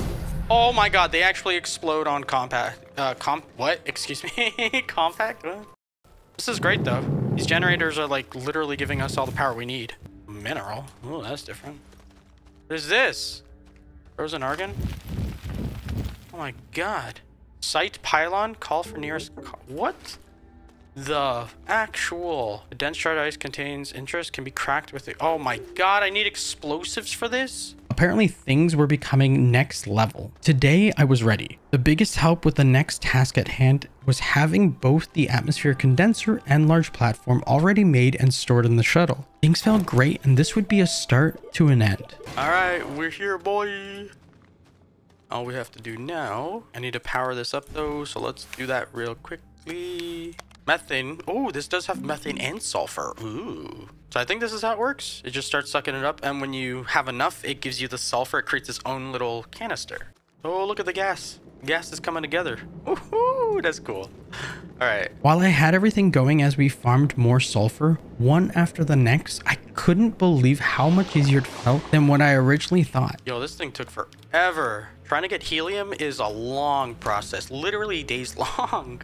B: Oh my god, they actually explode on compact. Uh, comp. What? *laughs* Excuse me? compact? This is great though. These generators are like literally giving us all the power we need. Mineral. Oh, that's different. What is this? Frozen argon? Oh my god. Site pylon? Call for nearest. What? The actual dense charred ice contains interest can be cracked with it. Oh my god, I need explosives for this?
A: Apparently things were becoming next level. Today I was ready. The biggest help with the next task at hand was having both the atmosphere condenser and large platform already made and stored in the shuttle. Things felt great and this would be a start to an end.
B: Alright, we're here boy. All we have to do now, I need to power this up though, so let's do that real quickly. Methane. Oh, this does have methane and sulfur. Ooh. So I think this is how it works. It just starts sucking it up, and when you have enough, it gives you the sulfur. It creates its own little canister. Oh, look at the gas. Gas is coming together. Woohoo! That's cool. All right.
A: While I had everything going as we farmed more sulfur, one after the next, I couldn't believe how much easier it felt than what I originally thought.
B: Yo, this thing took forever. Trying to get helium is a long process, literally days *laughs* long.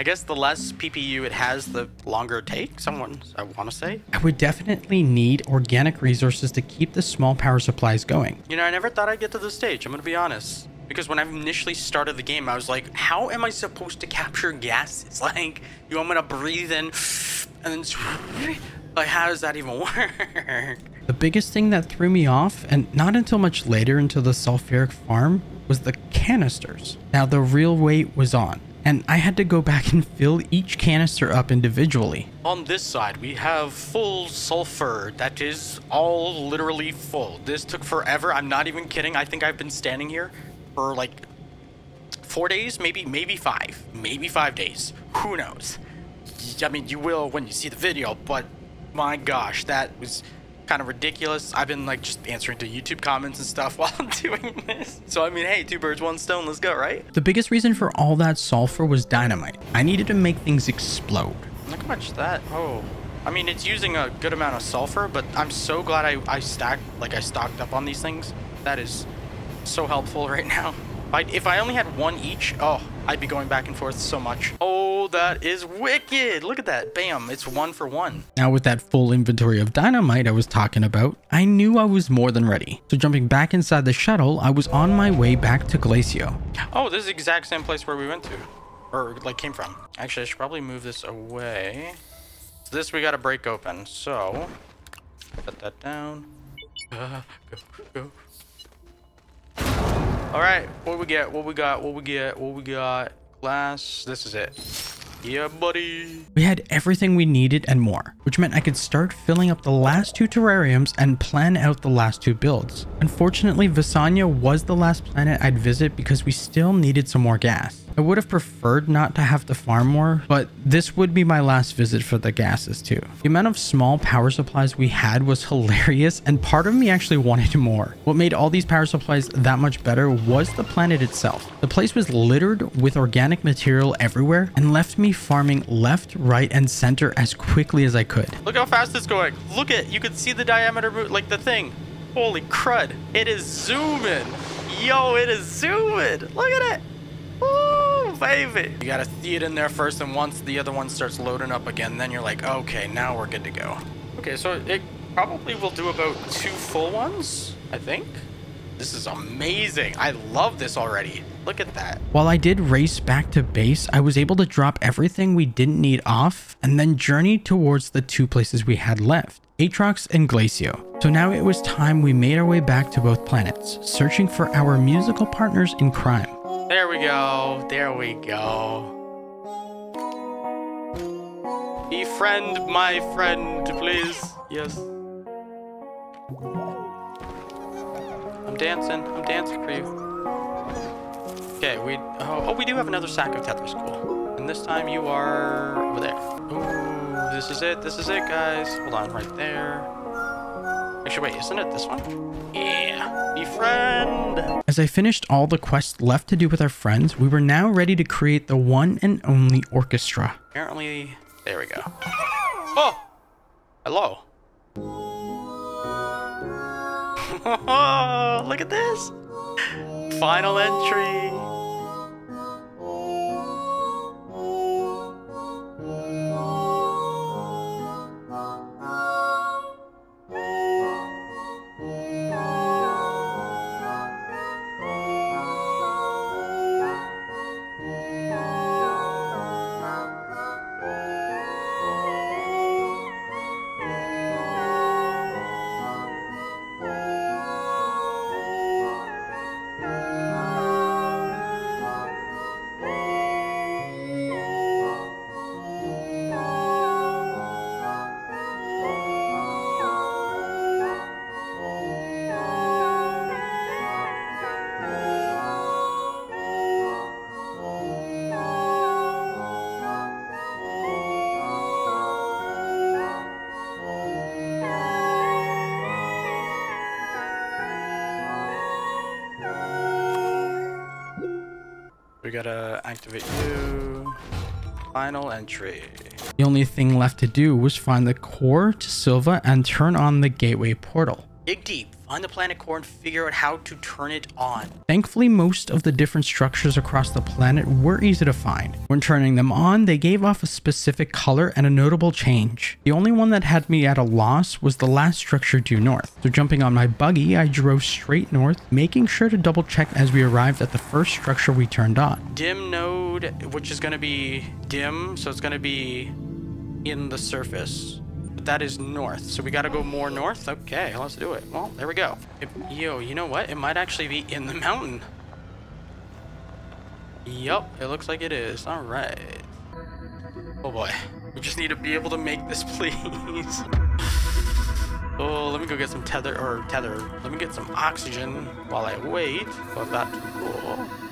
B: I guess the less PPU it has, the longer it takes, someone, I want to say.
A: I would definitely need organic resources to keep the small power supplies going.
B: You know, I never thought I'd get to this stage, I'm going to be honest. Because when I initially started the game, I was like, how am I supposed to capture gases? *laughs* Like, you want me to breathe in *sighs* and then... *laughs* Like, how does that even work?
A: The biggest thing that threw me off, and not until much later into the sulfuric farm, was the canisters. Now, the real weight was on, and I had to go back and fill each canister up individually.
B: On this side, we have full sulfur. That is all literally full. This took forever. I'm not even kidding. I think I've been standing here for like four days, maybe, maybe five, maybe five days. Who knows? I mean, you will when you see the video, but my gosh, that was kind of ridiculous. I've been like just answering to YouTube comments and stuff *laughs* while I'm doing this. So I mean, hey, two birds, one stone, let's go, right?
A: The biggest reason for all that sulfur was dynamite. I needed to make things explode.
B: Look how much that, oh. I mean, it's using a good amount of sulfur, but I'm so glad I, I stacked, like I stocked up on these things. That is so helpful *laughs* right now. If I, if I only had one each, oh, I'd be going back and forth so much. Oh, that is wicked. Look at that. Bam. It's one for one.
A: Now with that full inventory of dynamite I was talking about, I knew I was more than ready. So jumping back inside the shuttle, I was on my way back to Glacio.
B: Oh, this is the exact same place where we went to. Or, like, came from. Actually, I should probably move this away. So this we gotta break open. So, put that down. Uh, go, go. All right, what we get? What we got? What we get? What we got? Glass. This is it. Yeah, buddy.
A: We had everything we needed and more, which meant I could start filling up the last two terrariums and plan out the last two builds. Unfortunately, Vesania was the last planet I'd visit because we still needed some more gas. I would have preferred not to have to farm more, but this would be my last visit for the gases too. The amount of small power supplies we had was *laughs* hilarious and part of me actually wanted more. What made all these power supplies that much better was the planet itself. The place was littered with organic material everywhere and left me farming left, right, and center as quickly as I could.
B: Look how fast it's going. Look at, you can see the diameter, like the thing. Holy crud. It is zooming. Yo, it is zooming. Look at it. Ooh, baby. You gotta see it in there first, and once the other one starts loading up again, then you're like, okay, now we're good to go. Okay, so it probably will do about two full ones, I think. This is amazing. I love this already. Look at that.
A: While I did race back to base, I was able to drop everything we didn't need off and then journey towards the two places we had left, Atrox and Glacio. So now it was time we made our way back to both planets, searching for our musical partners in crime.
B: There we go. There we go. Befriend my friend, please. Yes. I'm dancing. I'm dancing for you. Okay, we... Oh, oh, we do have another sack of Tethers. Cool. And this time you are over there. Ooh, this is it. This is it, guys. Hold on, right there. Actually, wait, isn't it this one? Yeah. Befriend.
A: As I finished all the quests left to do with our friends, we were now ready to create the one and only orchestra.
B: Apparently, there we go. Oh! Hello. *laughs* Look at this. Final entry. Entry.
A: The only thing left to do was find the core to Sylva and turn on the gateway portal.
B: Dig deep, find the planet core and figure out how to turn it on.
A: Thankfully, most of the different structures across the planet were easy to find. When turning them on, they gave off a specific color and a notable change. The only one that had me at a loss was the last structure due north. So jumping on my buggy, I drove straight north, making sure to double check as we arrived at the first structure we turned on.
B: Dim which is going to be dim, so it's going to be in the surface But that is north. So we got to go more north? Okay, let's do it. Well, there we go. It, yo, you know what? It might actually be in the mountain. Yup, it looks like it is. All right. Oh boy. We just need to be able to make this, *laughs* please. oh, let me go get some tether, or tether. Let me get some oxygen while I wait oh, for that to.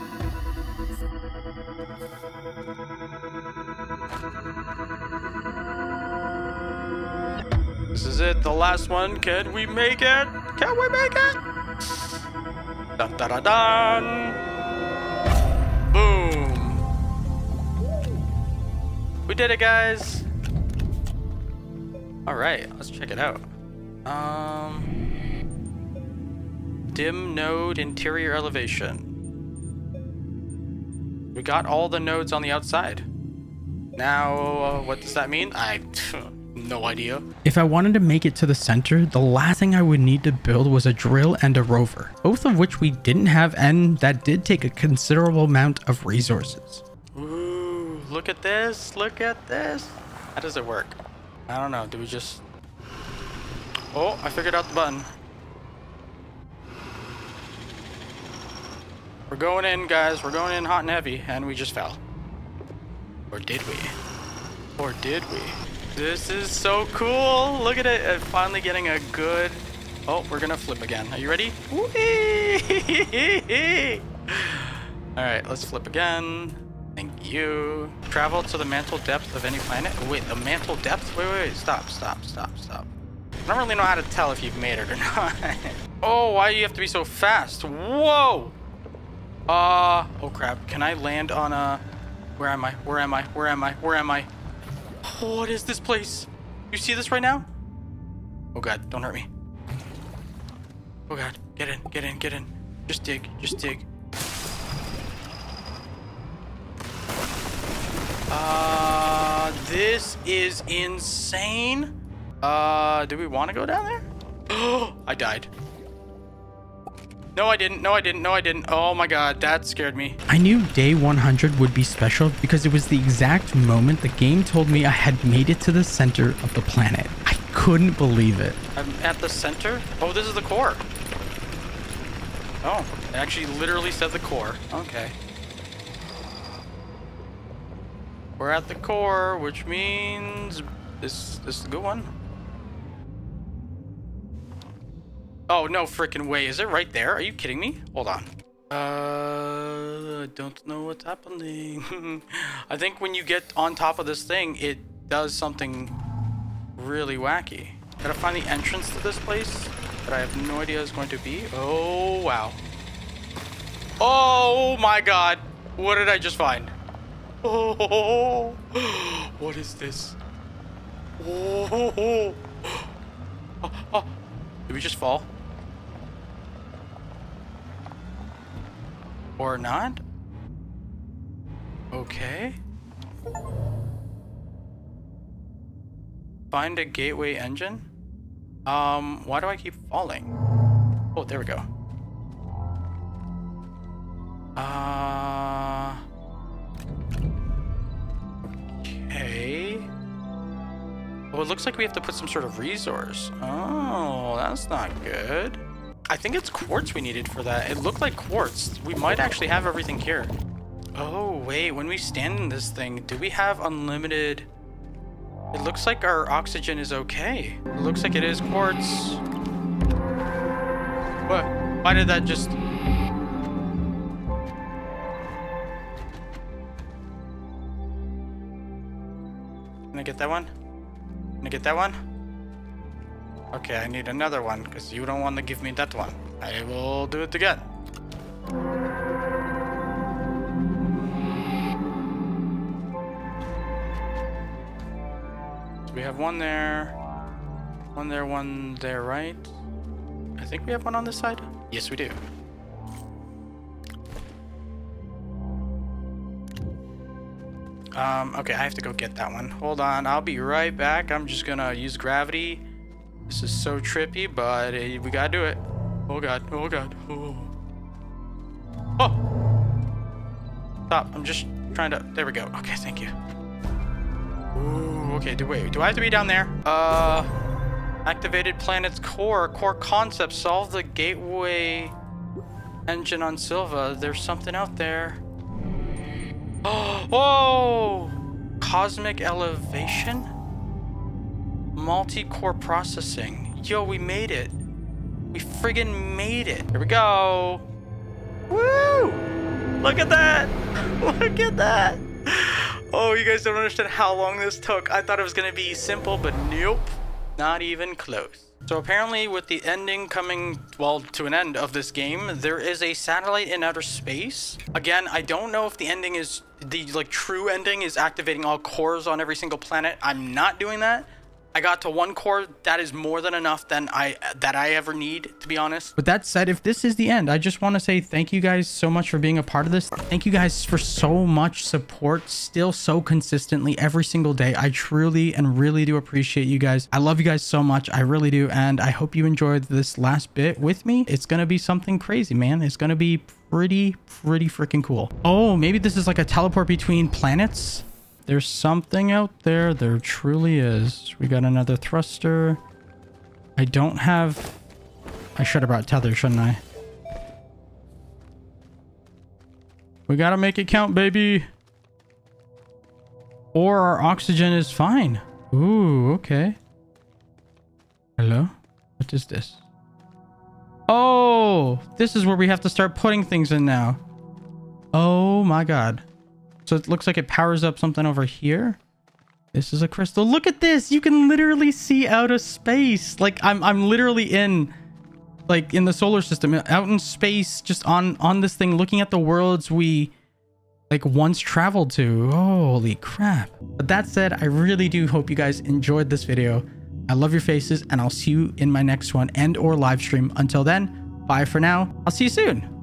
B: It, the last one. Can we make it? Can we make it? Dun dun dun dun! Boom! We did it, guys! Alright, let's check it out. Um... Dim node interior elevation. We got all the nodes on the outside. Now, uh, what does that mean? I... *laughs* No idea.
A: If I wanted to make it to the center, the last thing I would need to build was a drill and a rover, both of which we didn't have and that did take a considerable amount of resources.
B: Ooh, look at this, look at this. How does it work? I don't know, do we just... Oh, I figured out the button. We're going in, guys, we're going in hot and heavy, and we just fell. Or did we? Or did we? This is so cool. Look at it. Uh, finally getting a good... Oh, we're going to flip again. Are you ready? *laughs* All right, let's flip again. Thank you. Travel to the mantle depth of any planet. Oh, wait, the mantle depth? Wait, wait, wait. Stop, stop, stop, stop. I don't really know how to tell if you've made it or *laughs* not. oh, why do you have to be so fast? Whoa! Uh, oh crap. Can I land on a... Where am I? Where am I? Where am I? Where am I? What is this place? You see this right now? Oh god, don't hurt me. Oh god, get in, get in, get in. Just dig, just dig. Uh, this is insane. Uh, do we want to go down there? Oh, *gasps* I died. No, I didn't. No, I didn't. No, I didn't. Oh my god, that scared me.
A: I knew day 100 would be special because it was the exact moment the game told me I had made it to the center of the planet. I couldn't believe it.
B: I'm at the center? Oh, this is the core. Oh, it actually literally said the core. Okay. We're at the core, which means this, this is a good one. Oh, no freaking way. Is it right there? Are you kidding me? Hold on. Uh, I don't know what's happening. *laughs* I think when you get on top of this thing, it does something really wacky. Gotta find the entrance to this place that I have no idea is going to be. Oh, wow. Oh my god. What did I just find? Oh, *laughs* what is this? Oh, oh, oh. Did we just fall? Or not? Okay. Find a gateway engine? Um, why do I keep falling? Oh, there we go. Uh... Okay. Oh, it looks like we have to put some sort of resource. Oh, that's not good. I think it's quartz we needed for that. It looked like quartz. We might actually have everything here. Oh, wait. When we stand in this thing, do we have unlimited... It looks like our oxygen is okay. It looks like it is quartz. What? Why did that just... Can I get that one? Can I get that one? Okay, I need another one, because you don't want to give me that one. I will do it again. We have one there. One there, one there, right? I think we have one on this side. Yes, we do. Um, okay, I have to go get that one. Hold on, I'll be right back. I'm just gonna use gravity. This is so trippy, but uh, we gotta do it. Oh god, oh god, oh. Oh! Stop, I'm just trying to, there we go. Okay, thank you. Ooh, okay, do, wait, do I have to be down there? Uh, activated planet's core, core concept, solve the gateway engine on Sylva. There's something out there. Oh, *gasps* whoa! Cosmic elevation? Multi-core processing. Yo, we made it. We friggin' made it. Here we go. Woo! Look at that! *laughs* Look at that! Oh, you guys don't understand how long this took. I thought it was gonna be simple, but nope. Not even close. So apparently with the ending coming, well, to an end of this game, there is a satellite in outer space. Again, I don't know if the ending is, the like true ending is activating all cores on every single planet. I'm not doing that. I got to one core. That is more than enough than I that I ever need, to be honest.
A: With that said, if this is the end, I just want to say thank you guys so much for being a part of this. Thank you guys for so much support, still so consistently every single day. I truly and really do appreciate you guys. I love you guys so much. I really do. And I hope you enjoyed this last bit with me. It's going to be something crazy, man. It's going to be pretty, pretty freaking cool. Oh, maybe this is like a teleport between planets. There's something out there. There truly is. We got another thruster. I don't have... I should have brought tether, shouldn't I? We gotta make it count, baby. Or our oxygen is fine. Ooh, okay. Hello? What is this? Oh, this is where we have to start putting things in now. Oh my god. So it looks like it powers up something over here. This is a crystal. Look at this. You can literally see out of space. Like I'm I'm literally in like in the solar system out in space just on on this thing looking at the worlds we like once traveled to. Holy crap. But that said, I really do hope you guys enjoyed this video. I love your faces and I'll see you in my next one and or live stream. Until then, bye for now. I'll see you soon.